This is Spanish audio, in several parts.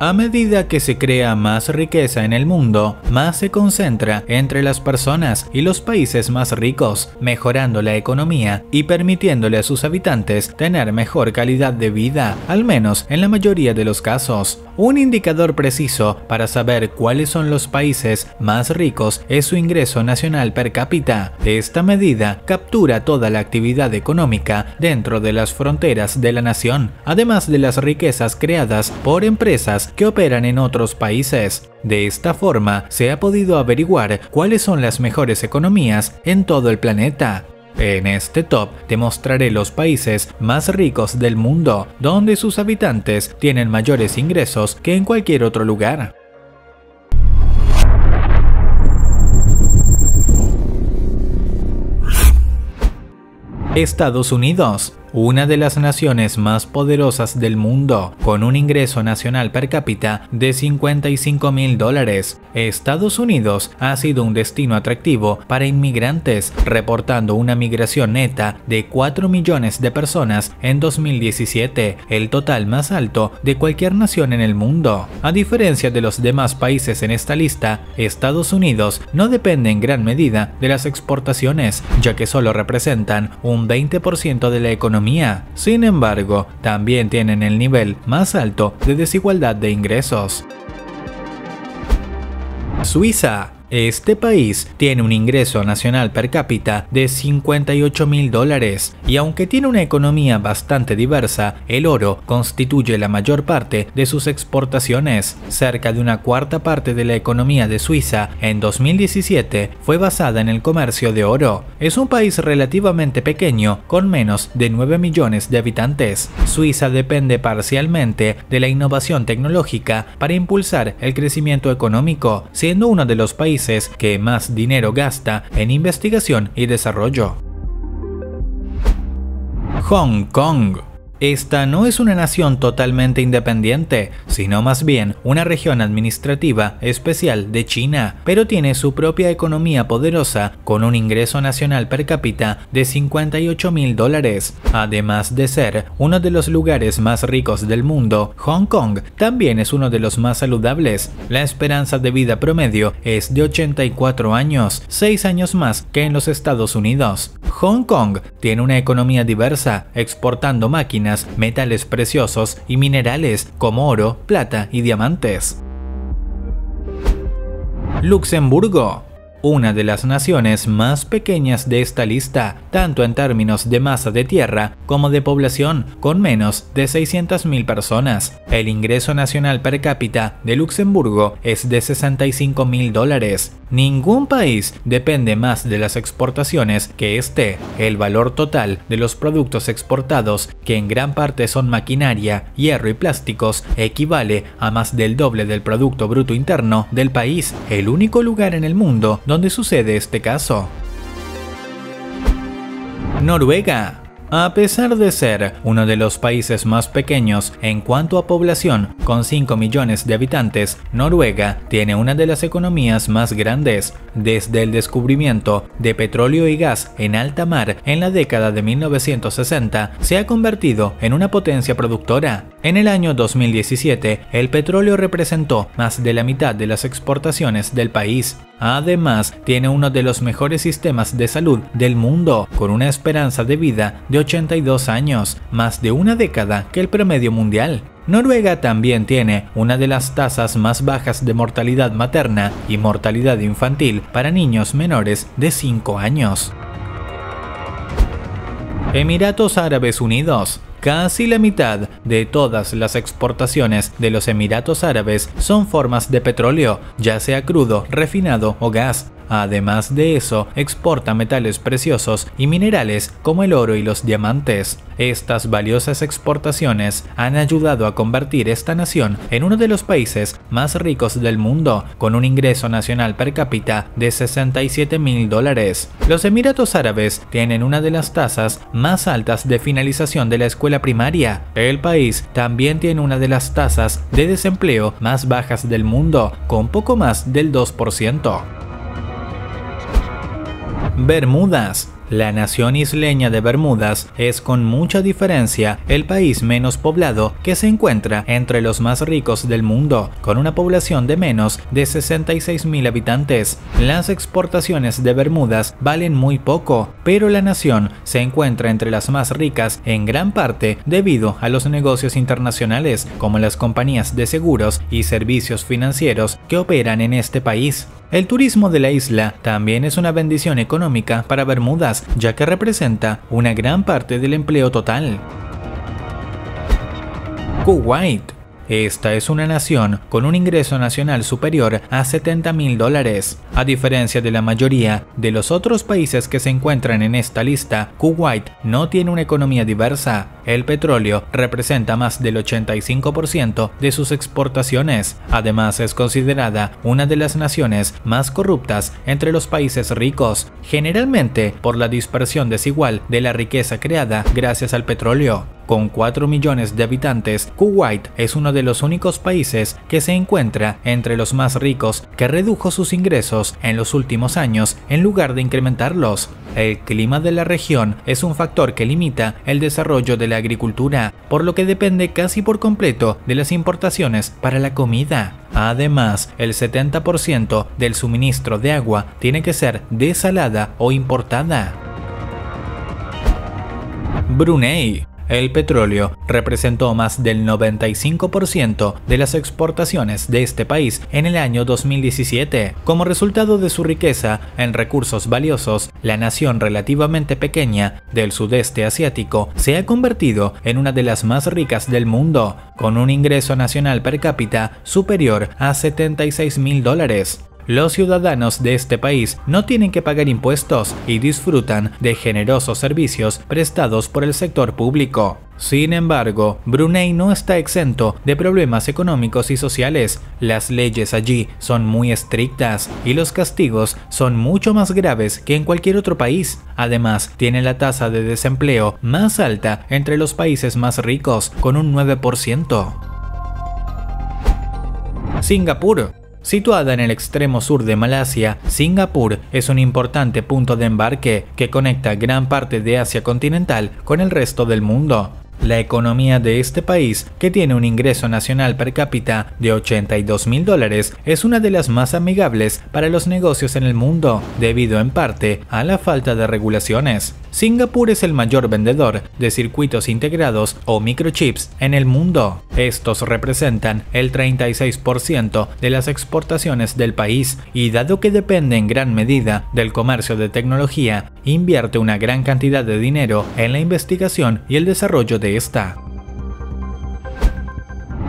A medida que se crea más riqueza en el mundo, más se concentra entre las personas y los países más ricos, mejorando la economía y permitiéndole a sus habitantes tener mejor calidad de vida, al menos en la mayoría de los casos. Un indicador preciso para saber cuáles son los países más ricos es su ingreso nacional per cápita. Esta medida captura toda la actividad económica dentro de las fronteras de la nación, además de las riquezas creadas por empresas que operan en otros países. De esta forma, se ha podido averiguar cuáles son las mejores economías en todo el planeta. En este top te mostraré los países más ricos del mundo, donde sus habitantes tienen mayores ingresos que en cualquier otro lugar. Estados Unidos una de las naciones más poderosas del mundo, con un ingreso nacional per cápita de 55 mil dólares. Estados Unidos ha sido un destino atractivo para inmigrantes, reportando una migración neta de 4 millones de personas en 2017, el total más alto de cualquier nación en el mundo. A diferencia de los demás países en esta lista, Estados Unidos no depende en gran medida de las exportaciones, ya que solo representan un 20% de la economía sin embargo, también tienen el nivel más alto de desigualdad de ingresos. Suiza este país tiene un ingreso nacional per cápita de 58 mil dólares y aunque tiene una economía bastante diversa, el oro constituye la mayor parte de sus exportaciones. Cerca de una cuarta parte de la economía de Suiza en 2017 fue basada en el comercio de oro. Es un país relativamente pequeño con menos de 9 millones de habitantes. Suiza depende parcialmente de la innovación tecnológica para impulsar el crecimiento económico, siendo uno de los países que más dinero gasta en investigación y desarrollo. Hong Kong esta no es una nación totalmente independiente, sino más bien una región administrativa especial de China, pero tiene su propia economía poderosa con un ingreso nacional per cápita de 58 mil dólares. Además de ser uno de los lugares más ricos del mundo, Hong Kong también es uno de los más saludables. La esperanza de vida promedio es de 84 años, 6 años más que en los Estados Unidos. Hong Kong tiene una economía diversa, exportando máquinas metales preciosos y minerales como oro, plata y diamantes. Luxemburgo una de las naciones más pequeñas de esta lista, tanto en términos de masa de tierra como de población, con menos de 600.000 personas. El ingreso nacional per cápita de Luxemburgo es de 65.000 dólares. Ningún país depende más de las exportaciones que este. El valor total de los productos exportados, que en gran parte son maquinaria, hierro y plásticos, equivale a más del doble del Producto Bruto Interno del país, el único lugar en el mundo donde sucede este caso. Noruega a pesar de ser uno de los países más pequeños en cuanto a población, con 5 millones de habitantes, Noruega tiene una de las economías más grandes. Desde el descubrimiento de petróleo y gas en alta mar en la década de 1960, se ha convertido en una potencia productora. En el año 2017, el petróleo representó más de la mitad de las exportaciones del país. Además, tiene uno de los mejores sistemas de salud del mundo, con una esperanza de vida de 82 años, más de una década que el promedio mundial. Noruega también tiene una de las tasas más bajas de mortalidad materna y mortalidad infantil para niños menores de 5 años. Emiratos Árabes Unidos Casi la mitad de todas las exportaciones de los Emiratos Árabes son formas de petróleo, ya sea crudo, refinado o gas. Además de eso, exporta metales preciosos y minerales como el oro y los diamantes. Estas valiosas exportaciones han ayudado a convertir esta nación en uno de los países más ricos del mundo, con un ingreso nacional per cápita de 67 mil dólares. Los Emiratos Árabes tienen una de las tasas más altas de finalización de la escuela primaria. El país también tiene una de las tasas de desempleo más bajas del mundo, con poco más del 2%. Bermudas La nación isleña de Bermudas es con mucha diferencia el país menos poblado que se encuentra entre los más ricos del mundo, con una población de menos de 66.000 habitantes. Las exportaciones de Bermudas valen muy poco, pero la nación se encuentra entre las más ricas en gran parte debido a los negocios internacionales, como las compañías de seguros y servicios financieros que operan en este país. El turismo de la isla también es una bendición económica para Bermudas, ya que representa una gran parte del empleo total. Kuwait esta es una nación con un ingreso nacional superior a 70 mil dólares. A diferencia de la mayoría de los otros países que se encuentran en esta lista, Kuwait no tiene una economía diversa. El petróleo representa más del 85% de sus exportaciones. Además, es considerada una de las naciones más corruptas entre los países ricos, generalmente por la dispersión desigual de la riqueza creada gracias al petróleo. Con 4 millones de habitantes, Kuwait es uno de los únicos países que se encuentra entre los más ricos que redujo sus ingresos en los últimos años en lugar de incrementarlos. El clima de la región es un factor que limita el desarrollo de la agricultura, por lo que depende casi por completo de las importaciones para la comida. Además, el 70% del suministro de agua tiene que ser desalada o importada. Brunei el petróleo representó más del 95% de las exportaciones de este país en el año 2017. Como resultado de su riqueza en recursos valiosos, la nación relativamente pequeña del sudeste asiático se ha convertido en una de las más ricas del mundo, con un ingreso nacional per cápita superior a 76 mil dólares los ciudadanos de este país no tienen que pagar impuestos y disfrutan de generosos servicios prestados por el sector público. Sin embargo, Brunei no está exento de problemas económicos y sociales. Las leyes allí son muy estrictas y los castigos son mucho más graves que en cualquier otro país. Además, tiene la tasa de desempleo más alta entre los países más ricos, con un 9%. Singapur Situada en el extremo sur de Malasia, Singapur es un importante punto de embarque que conecta gran parte de Asia continental con el resto del mundo. La economía de este país, que tiene un ingreso nacional per cápita de 82 mil dólares, es una de las más amigables para los negocios en el mundo, debido en parte a la falta de regulaciones. Singapur es el mayor vendedor de circuitos integrados o microchips en el mundo. Estos representan el 36% de las exportaciones del país y dado que depende en gran medida del comercio de tecnología, invierte una gran cantidad de dinero en la investigación y el desarrollo esta.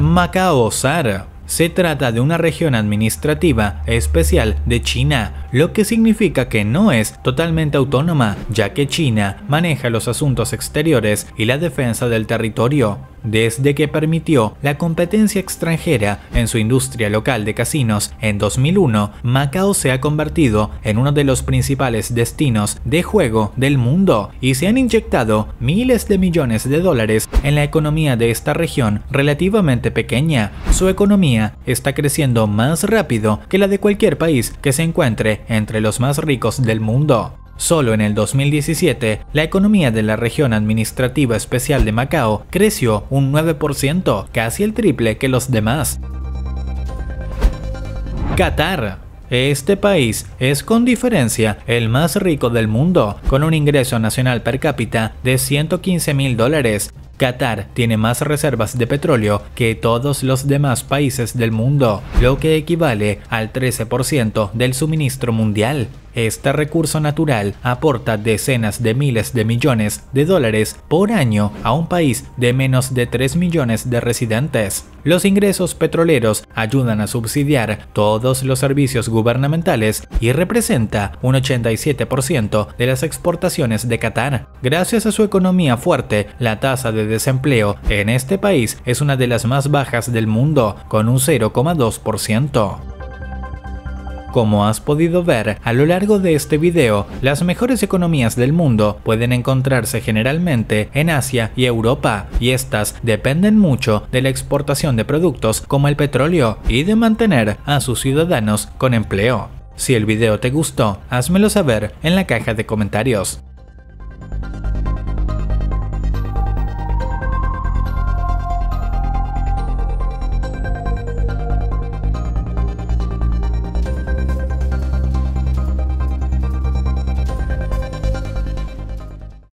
Macao SAR se trata de una región administrativa especial de China, lo que significa que no es totalmente autónoma, ya que China maneja los asuntos exteriores y la defensa del territorio desde que permitió la competencia extranjera en su industria local de casinos en 2001, Macao se ha convertido en uno de los principales destinos de juego del mundo y se han inyectado miles de millones de dólares en la economía de esta región relativamente pequeña. Su economía está creciendo más rápido que la de cualquier país que se encuentre entre los más ricos del mundo. Solo en el 2017, la economía de la región administrativa especial de Macao creció un 9%, casi el triple que los demás. Qatar este país es con diferencia el más rico del mundo, con un ingreso nacional per cápita de 115 mil dólares, Qatar tiene más reservas de petróleo que todos los demás países del mundo, lo que equivale al 13% del suministro mundial. Este recurso natural aporta decenas de miles de millones de dólares por año a un país de menos de 3 millones de residentes. Los ingresos petroleros ayudan a subsidiar todos los servicios gubernamentales y representa un 87% de las exportaciones de Qatar. Gracias a su economía fuerte, la tasa de desempleo en este país es una de las más bajas del mundo, con un 0,2%. Como has podido ver a lo largo de este video, las mejores economías del mundo pueden encontrarse generalmente en Asia y Europa, y estas dependen mucho de la exportación de productos como el petróleo y de mantener a sus ciudadanos con empleo. Si el video te gustó, házmelo saber en la caja de comentarios.